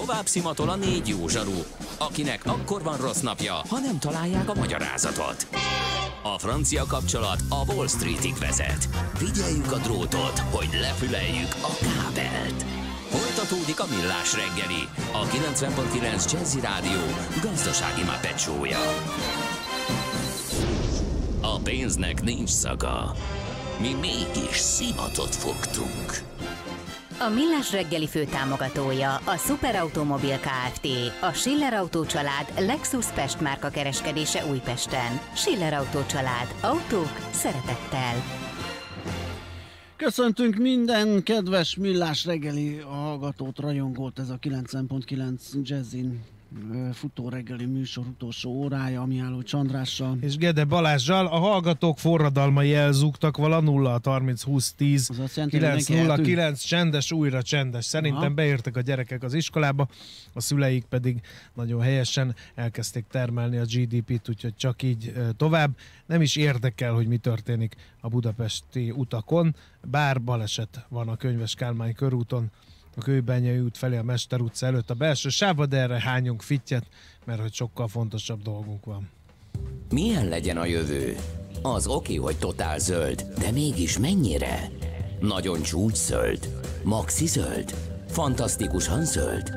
Tovább szimatol a négy jó zsaru, akinek akkor van rossz napja, ha nem találják a magyarázatot. A francia kapcsolat a Wall Streetig vezet. Figyeljük a drótot, hogy lefüleljük a kábelt. Folytatódik a millás reggeli, a 90.9 Jazzy Rádió gazdasági mapetsója. A pénznek nincs szaga. Mi mégis szimatot fogtunk. A Millás reggeli főtámogatója a Superautomobil KFT, a Schiller Auto család Lexus Pest márka kereskedése Újpesten. Schiller Auto család. Autók szeretettel. Köszöntünk minden kedves Millás reggeli hallgatót, rajongót, ez a 9.9 Jazzin futó reggeli műsor utolsó órája, Mihály Csandrással. És Gede Balázsjal a hallgatók forradalmai elzúgtak vala 0 a 30 20 10 9 0 9 csendes, újra csendes. Szerintem Aha. beértek a gyerekek az iskolába, a szüleik pedig nagyon helyesen elkezdték termelni a GDP-t, úgyhogy csak így tovább. Nem is érdekel, hogy mi történik a budapesti utakon, bár baleset van a Könyves Kálmány körúton, a Kőbenyai út felé a Mester utca előtt a belső sávba, de erre hányunk fittyet, mert hogy sokkal fontosabb dolgunk van. Milyen legyen a jövő? Az oké, hogy totál zöld, de mégis mennyire? Nagyon csúcs zöld? Maxi zöld? Fantasztikusan zöld?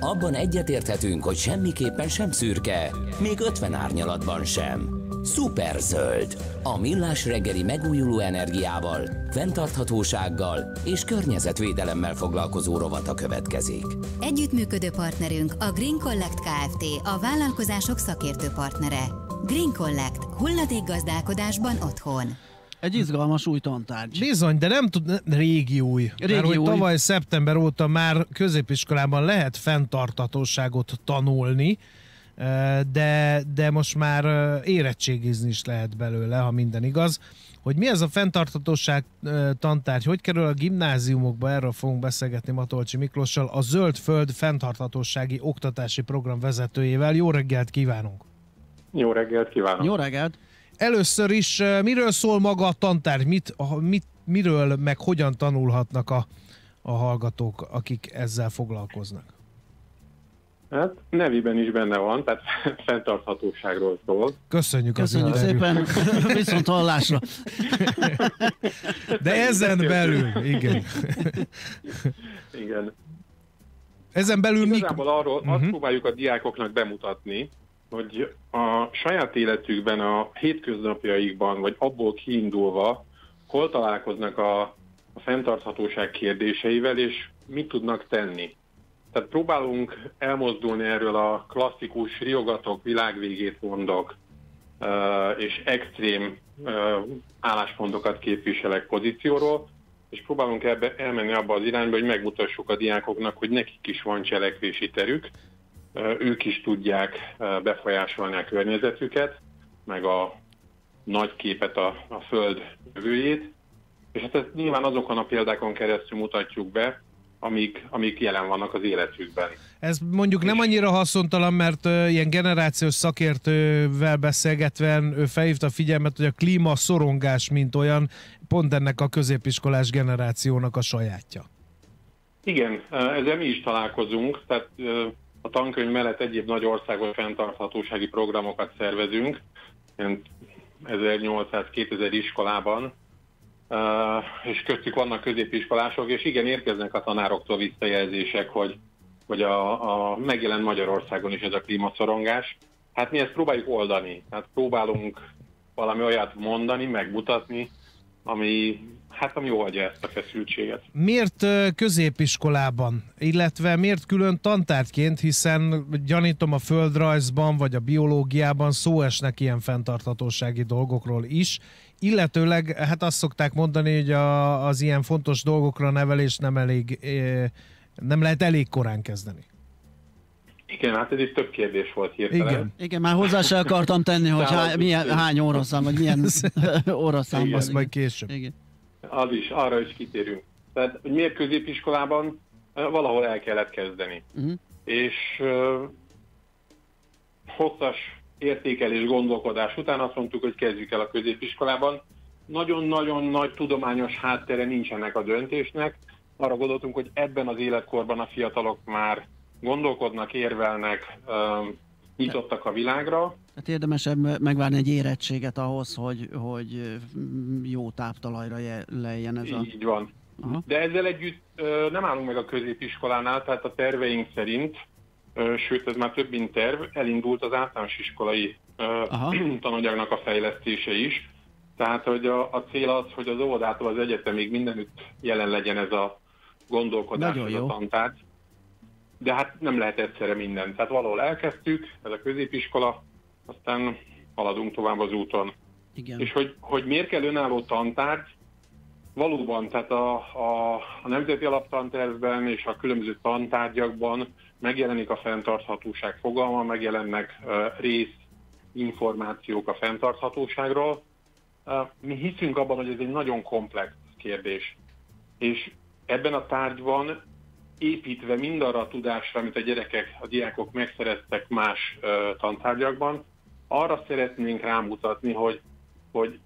Abban egyetérthetünk, hogy semmiképpen sem szürke, még 50 árnyalatban sem. Szuperzöld. A millás reggeli megújuló energiával, fenntarthatósággal és környezetvédelemmel foglalkozó rovata következik. Együttműködő partnerünk a Green Collect Kft. A vállalkozások szakértő partnere. Green Collect. Hulladék gazdálkodásban otthon. Egy izgalmas új tantárgy. Bizony, de nem tud, régi új. Régi mert, új. hogy tavaly szeptember óta már középiskolában lehet fenntartatóságot tanulni, de, de most már érettségizni is lehet belőle, ha minden igaz. Hogy mi ez a fenntartatóság tantárgy, hogy kerül a gimnáziumokba, erről fogunk beszélgetni Matolcsi Miklossal, a Zöld Föld fenntartatósági oktatási program vezetőjével. Jó reggelt kívánunk! Jó reggelt kívánok! Jó reggelt! Először is miről szól maga a tantárgy? Mit, mit, miről, meg hogyan tanulhatnak a, a hallgatók, akik ezzel foglalkoznak? Hát nevében is benne van, tehát fenntarthatóságról szól. Köszönjük, Köszönjük szépen, viszont hallásra. De ezen belül, igen. Igen. Ezen belül Igazából mik... arról uh-huh. azt mhm. próbáljuk a diákoknak bemutatni, hogy a saját életükben, a hétköznapjaikban, vagy abból kiindulva, hol találkoznak a, a fenntarthatóság kérdéseivel, és mit tudnak tenni. Tehát próbálunk elmozdulni erről a klasszikus riogatok, világvégét mondok, és extrém álláspontokat képviselek pozícióról, és próbálunk ebbe, elmenni abba az irányba, hogy megmutassuk a diákoknak, hogy nekik is van cselekvési terük, ők is tudják befolyásolni a környezetüket, meg a nagy képet, a, a föld jövőjét, és hát ezt nyilván azokon a példákon keresztül mutatjuk be, amik, amik jelen vannak az életükben. Ez mondjuk nem annyira haszontalan, mert uh, ilyen generációs szakértővel beszélgetve ő felhívta a figyelmet, hogy a klíma szorongás, mint olyan, pont ennek a középiskolás generációnak a sajátja. Igen, ezzel mi is találkozunk, tehát a tankönyv mellett egyéb nagy országos fenntarthatósági programokat szervezünk, 1800-2000 iskolában, és köztük vannak középiskolások, és igen, érkeznek a tanároktól visszajelzések, hogy, hogy a, a megjelent Magyarországon is ez a klímaszorongás. Hát mi ezt próbáljuk oldani, hát próbálunk valami olyat mondani, megmutatni, ami, hát ami oldja ezt a feszültséget. Miért középiskolában, illetve miért külön tantárgyként, hiszen gyanítom a földrajzban vagy a biológiában szó esnek ilyen fenntarthatósági dolgokról is, illetőleg hát azt szokták mondani, hogy a, az ilyen fontos dolgokra nevelés nem elég, nem lehet elég korán kezdeni. Igen, hát ez is több kérdés volt hirtelen. Igen, Igen már hozzá se akartam tenni, hogy há, milyen, hány óraszám, vagy milyen óraszám. Azt majd később. Igen. Az is, arra is kitérünk. Tehát, hogy miért középiskolában valahol el kellett kezdeni. Uh-huh. És uh, hosszas értékelés, gondolkodás után azt mondtuk, hogy kezdjük el a középiskolában. Nagyon-nagyon nagy tudományos háttere nincsenek a döntésnek. Arra gondoltunk, hogy ebben az életkorban a fiatalok már gondolkodnak, érvelnek, nyitottak a világra. Hát érdemesebb megvárni egy érettséget ahhoz, hogy, hogy jó táptalajra lejjen ez a... Így van. Aha. De ezzel együtt nem állunk meg a középiskolánál, tehát a terveink szerint, sőt ez már több mint terv, elindult az általános iskolai tananyagnak a fejlesztése is. Tehát, hogy a, a cél az, hogy az óvodától az egyetemig mindenütt jelen legyen ez a gondolkodás, Nagyon jó. a tantárgy. De hát nem lehet egyszerre minden. Tehát valahol elkezdtük, ez a középiskola, aztán haladunk tovább az úton. Igen. És hogy, hogy miért kell önálló tantárgy, valóban, tehát a, a, a Nemzeti Alaptantervben és a különböző tantárgyakban megjelenik a fenntarthatóság fogalma, megjelennek uh, rész információk a fenntarthatóságról. Uh, mi hiszünk abban, hogy ez egy nagyon komplex kérdés. És ebben a tárgyban építve mindarra a tudásra, amit a gyerekek, a diákok megszereztek más uh, tantárgyakban, arra szeretnénk rámutatni, hogy, hogy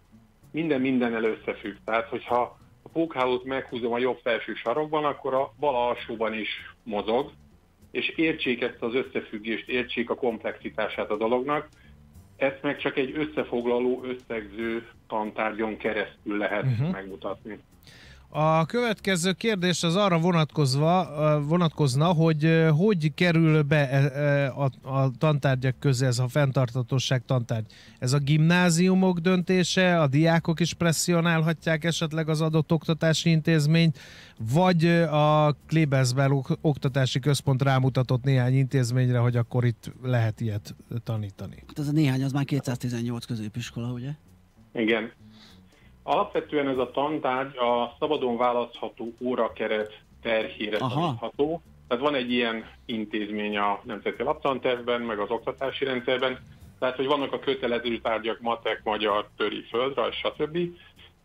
minden minden összefügg. Tehát, hogyha a pókhálót meghúzom a jobb felső sarokban, akkor a bal alsóban is mozog, és értsék ezt az összefüggést, értsék a komplexitását a dolognak. Ezt meg csak egy összefoglaló, összegző tantárgyon keresztül lehet uh-huh. megmutatni. A következő kérdés az arra vonatkozva, vonatkozna, hogy hogy kerül be e, e, a, a tantárgyak közé ez a fenntartatóság tantárgy. Ez a gimnáziumok döntése, a diákok is presszionálhatják esetleg az adott oktatási intézményt, vagy a Klebersberg Oktatási Központ rámutatott néhány intézményre, hogy akkor itt lehet ilyet tanítani. Hát ez a néhány, az már 218 középiskola, ugye? Igen, Alapvetően ez a tantárgy a szabadon választható órakeret terhére tanítható. Tehát van egy ilyen intézmény a Nemzeti Laptantervben, meg az oktatási rendszerben, tehát hogy vannak a kötelező tárgyak, matek, magyar, töri, földrajz, stb.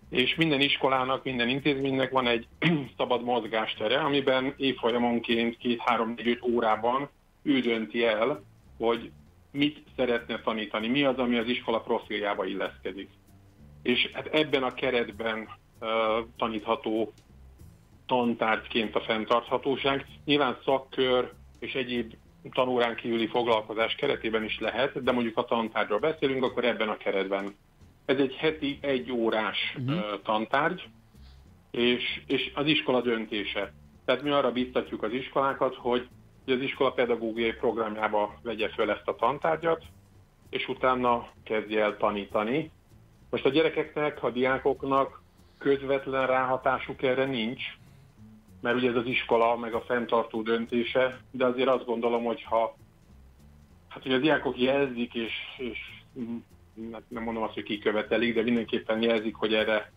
És minden iskolának, minden intézménynek van egy szabad mozgástere, amiben évfolyamonként két-három-négy órában ő dönti el, hogy mit szeretne tanítani, mi az, ami az iskola profiljába illeszkedik és hát ebben a keretben uh, tanítható tantárgyként a fenntarthatóság. Nyilván szakkör és egyéb tanórán kívüli foglalkozás keretében is lehet, de mondjuk a tantárgyról beszélünk, akkor ebben a keretben. Ez egy heti egy órás uh-huh. uh, tantárgy, és, és az iskola döntése. Tehát mi arra biztatjuk az iskolákat, hogy, hogy az iskola pedagógiai programjába vegye föl ezt a tantárgyat, és utána kezdje el tanítani, most a gyerekeknek, a diákoknak közvetlen ráhatásuk erre nincs, mert ugye ez az iskola, meg a fenntartó döntése, de azért azt gondolom, hogy ha hát hogy a diákok jelzik, és, és hát nem mondom azt, hogy kikövetelik, de mindenképpen jelzik, hogy erre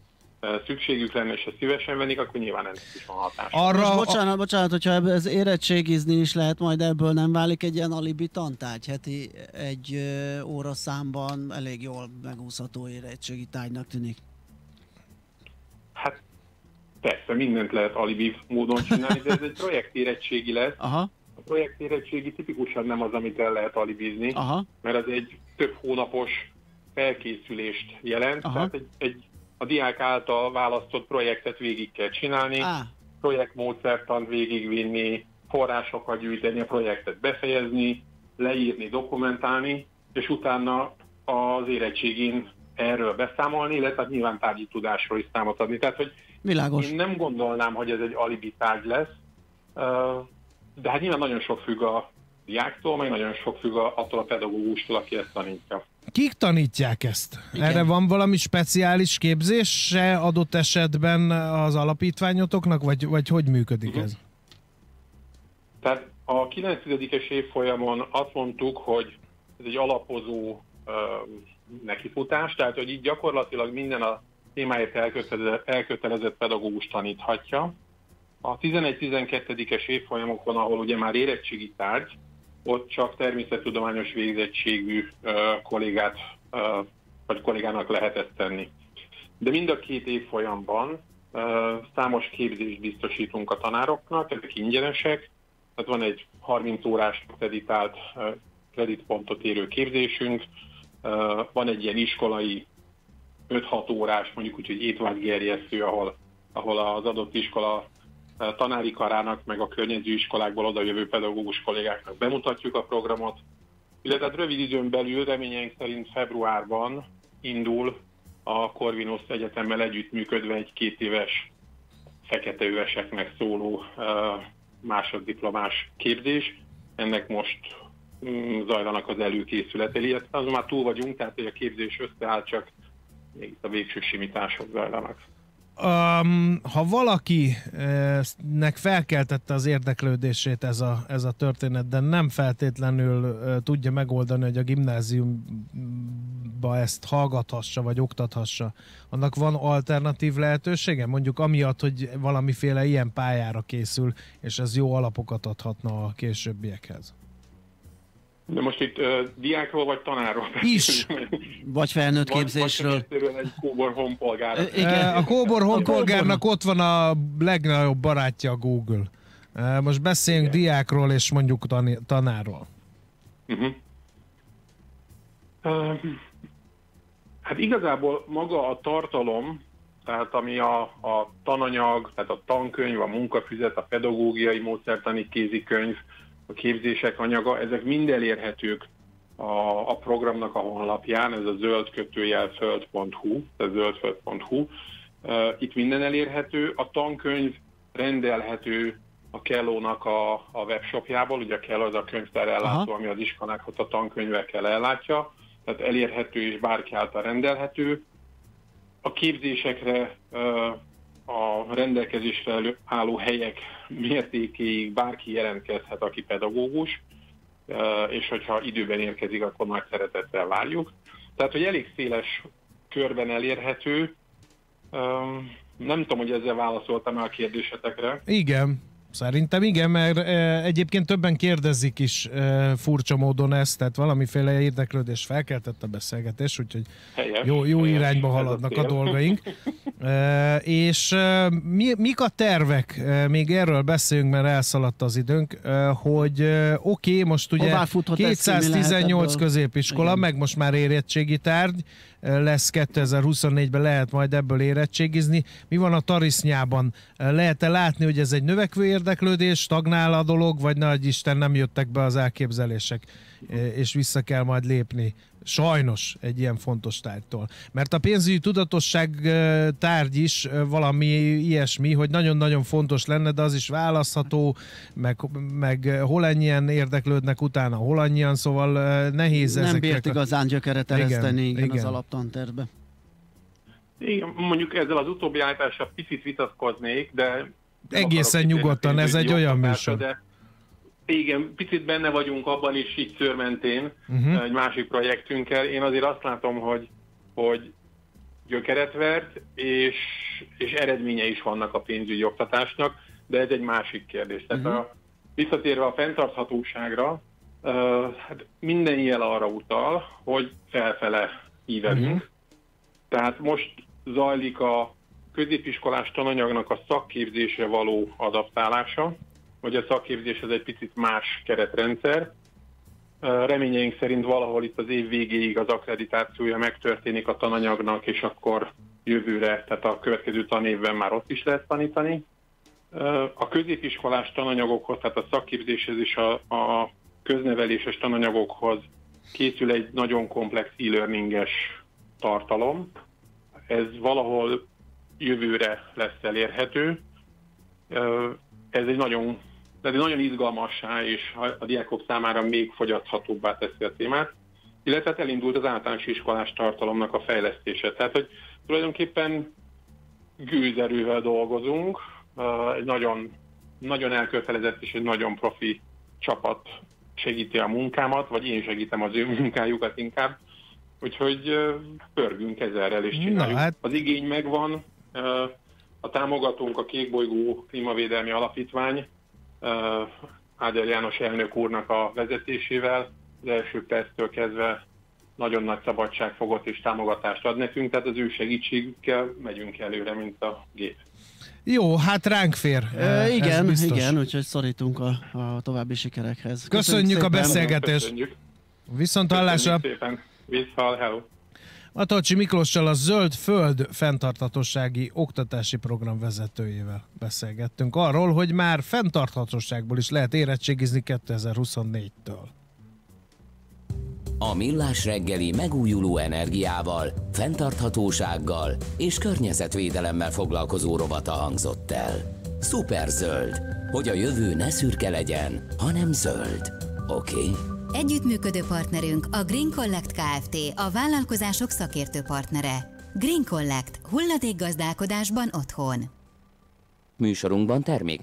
szükségük lenne, és ezt szívesen vennék, akkor nyilván ez is van hatás. Arra, Most bocsánat, bocsánat, hogyha ez érettségizni is lehet, majd ebből nem válik egy ilyen alibi tantárgy, heti egy óra számban elég jól megúszható érettségi tárgynak tűnik. Hát persze, mindent lehet alibi módon csinálni, de ez egy projektérettségi lesz. Aha. A projektérettségi tipikusan nem az, amit el lehet alibizni, Aha. mert az egy több hónapos felkészülést jelent, Aha. tehát egy, egy a diák által választott projektet végig kell csinálni, ah. projektmódszertant végigvinni, forrásokat gyűjteni, a projektet befejezni, leírni, dokumentálni, és utána az érettségén erről beszámolni, illetve hát nyilván tárgyi tudásról is számot adni. Tehát, hogy Világos. én nem gondolnám, hogy ez egy alibi tárgy lesz, de hát nyilván nagyon sok függ a diáktól, meg nagyon sok függ attól a pedagógustól, aki ezt tanítja. Kik tanítják ezt? Igen. Erre van valami speciális képzése adott esetben az alapítványotoknak, vagy, vagy hogy működik uh-huh. ez? Tehát a 9. évfolyamon azt mondtuk, hogy ez egy alapozó uh, nekifutás, tehát hogy így gyakorlatilag minden a témáért elkötelezett, elkötelezett pedagógus taníthatja. A 11-12-es évfolyamokon, ahol ugye már érettségi tárgy, ott csak természettudományos végzettségű kollégát, vagy kollégának lehet ezt tenni. De mind a két évfolyamban számos képzést biztosítunk a tanároknak, ezek ingyenesek, tehát van egy 30 órás kreditált kreditpontot érő képzésünk, van egy ilyen iskolai 5-6 órás, mondjuk úgy, hogy étvágygerjesztő, ahol, ahol az adott iskola tanári karának, meg a környező iskolákból oda jövő pedagógus kollégáknak bemutatjuk a programot, illetve hát rövid időn belül reményeink szerint februárban indul a Corvinus Egyetemmel együttműködve egy két éves fekete öveseknek szóló másoddiplomás képzés. Ennek most mm, zajlanak az előkészülete, illetve azon már túl vagyunk, tehát hogy a képzés összeáll, csak még itt a végső simítások zajlanak. Um, ha valakinek felkeltette az érdeklődését ez a, ez a történet, de nem feltétlenül tudja megoldani, hogy a gimnáziumba ezt hallgathassa, vagy oktathassa, annak van alternatív lehetősége? Mondjuk amiatt, hogy valamiféle ilyen pályára készül, és ez jó alapokat adhatna a későbbiekhez. De most itt uh, diákról vagy tanárról? Is. vagy felnőtt képzésről. Vagy, vagy egy kóbor honpolgár. E, igen. A kóbor honpolgárnak ott van a legnagyobb barátja a Google. Most beszéljünk igen. diákról és mondjuk tan- tanárról. Uh-huh. Uh, hát igazából maga a tartalom, tehát ami a, a tananyag, tehát a tankönyv, a munkafüzet, a pedagógiai módszertani kézikönyv, a képzések anyaga, ezek mind elérhetők a, a programnak a honlapján, ez a zöldkötőjelföld.hu, ez zöldföld.hu. Itt minden elérhető, a tankönyv rendelhető a Kellónak a, a webshopjából, ugye a Kelló az a könyvtárellátó, Aha. ami az iskolákat a tankönyvekkel ellátja, tehát elérhető és bárki által rendelhető. A képzésekre a rendelkezésre álló helyek mértékéig bárki jelentkezhet, aki pedagógus, és hogyha időben érkezik, akkor nagy szeretettel várjuk. Tehát, hogy elég széles körben elérhető. Nem tudom, hogy ezzel válaszoltam el a kérdésetekre. Igen, Szerintem igen, mert e, egyébként többen kérdezik is e, furcsa módon ezt, tehát valamiféle érdeklődés felkeltett a beszélgetés, úgyhogy helyes, jó, jó helyes, irányba haladnak a, a dolgaink. És e, mi, mik a tervek? Még erről beszélünk, mert elszaladt az időnk, hogy oké, okay, most ugye 218 középiskola, igen. meg most már érettségi tárgy, lesz 2024-ben, lehet majd ebből érettségizni. Mi van a tarisznyában? Lehet-e látni, hogy ez egy növekvő érdeklődés, stagnál a dolog, vagy nagy Isten nem jöttek be az elképzelések, és vissza kell majd lépni Sajnos egy ilyen fontos tárgytól. Mert a pénzügyi tudatosság tárgy is valami ilyesmi, hogy nagyon-nagyon fontos lenne, de az is választható, meg, meg hol ennyien érdeklődnek utána, hol annyian, szóval nehéz Nem bírt igazán gyökeret ereszteni igen, igen, az alaptanterbe. Igen, mondjuk ezzel az utóbbi állítással picit vitatkoznék, de egészen nyugodtan, ez egy olyan műsor. De igen, picit benne vagyunk abban is így szőrmentén uh-huh. egy másik projektünkkel. Én azért azt látom, hogy, hogy gyökeret vert, és, és eredménye is vannak a pénzügyi oktatásnak, de ez egy másik kérdés. Tehát uh-huh. a, visszatérve a fenntarthatóságra, uh, hát minden jel arra utal, hogy felfele ívelünk. Uh-huh. Tehát most zajlik a középiskolás tananyagnak a szakképzésre való adaptálása, hogy a szakképzés ez egy picit más keretrendszer. Reményeink szerint valahol itt az év végéig az akkreditációja megtörténik a tananyagnak, és akkor jövőre, tehát a következő tanévben már ott is lehet tanítani. A középiskolás tananyagokhoz, tehát a szakképzéshez és a, a közneveléses tananyagokhoz készül egy nagyon komplex e-learninges tartalom. Ez valahol jövőre lesz elérhető. Ez egy nagyon de ez nagyon izgalmassá és a diákok számára még fogyaszthatóbbá teszi a témát, illetve hát elindult az általános iskolás tartalomnak a fejlesztése. Tehát, hogy tulajdonképpen gőzerővel dolgozunk, egy nagyon, nagyon elkötelezett és egy nagyon profi csapat segíti a munkámat, vagy én segítem az ő munkájukat inkább. Úgyhogy pörgünk ezerrel és csináljuk. hát... Az igény megvan, a támogatónk a Kékbolygó Klímavédelmi Alapítvány, Áder János elnök úrnak a vezetésével az első perctől kezdve nagyon nagy szabadságfogot és támogatást ad nekünk, tehát az ő segítségükkel megyünk előre, mint a gép. Jó, hát ránk fér. E, igen, igen, úgyhogy szorítunk a, a további sikerekhez. Köszönjük, Köszönjük a beszélgetést. Köszönjük. Viszont hallásra. szépen. Viszont, hello. Matolcsi Miklóssal a Zöld Föld fenntarthatósági oktatási program vezetőjével beszélgettünk arról, hogy már fenntarthatóságból is lehet érettségizni 2024-től. A Millás reggeli megújuló energiával, fenntarthatósággal és környezetvédelemmel foglalkozó rovata hangzott el. Superzöld, hogy a jövő ne szürke legyen, hanem zöld. Oké? Okay? Együttműködő partnerünk a Green Collect Kft. a vállalkozások szakértő partnere. Green Collect. Hulladékgazdálkodásban otthon. Műsorunkban termék